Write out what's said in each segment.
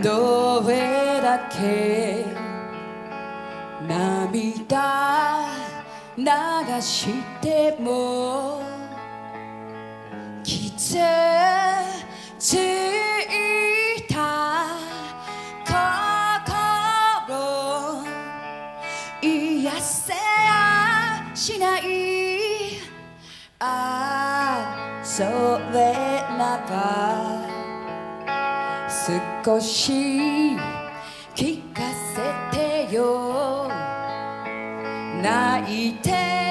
どれだけ涙流しても傷ついた心癒せやしない。ああそれなら少し聞かせてよ。泣いて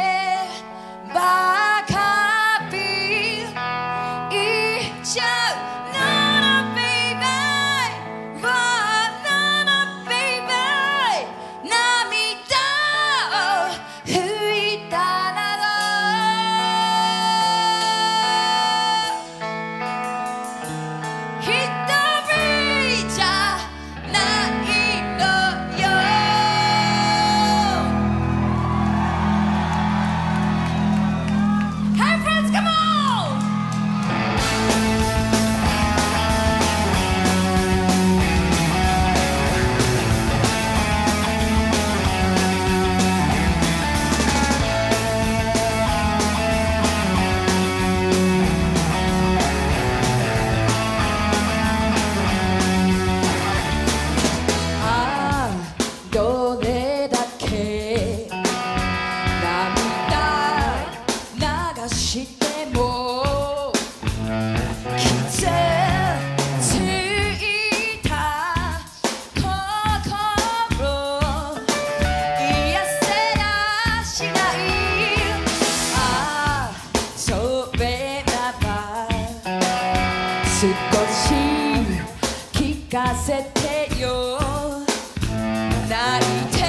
少し聞かせてよ。泣いて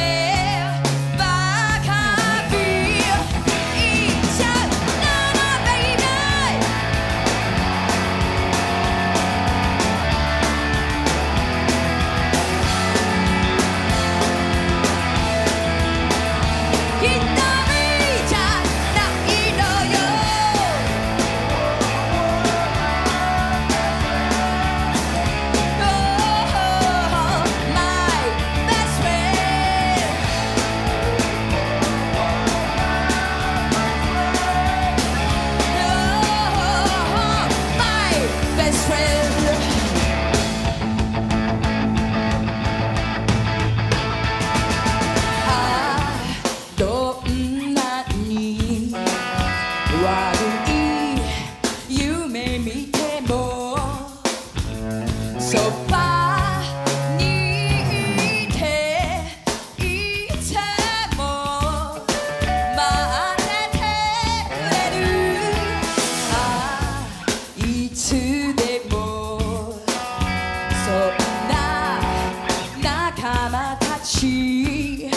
仲間たち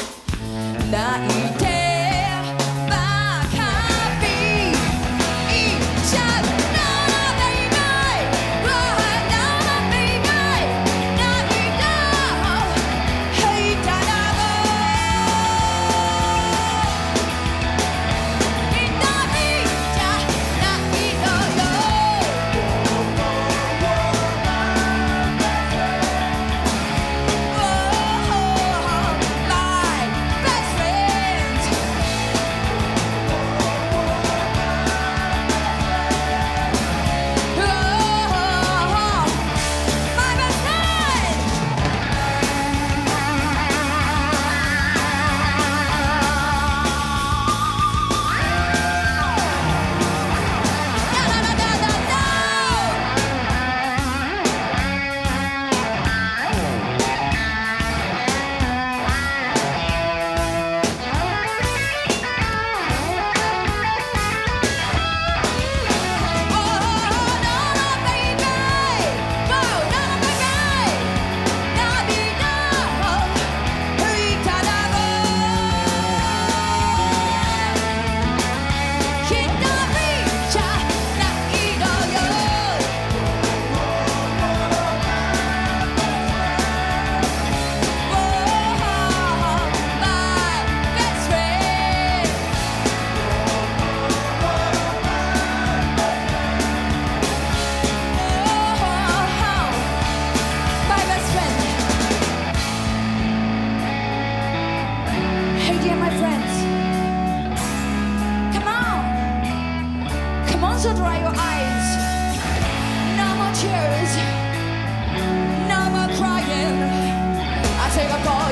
泣いて dear my friends. Come on. Come on, so dry your eyes. No more tears. No more crying. I call you, baby.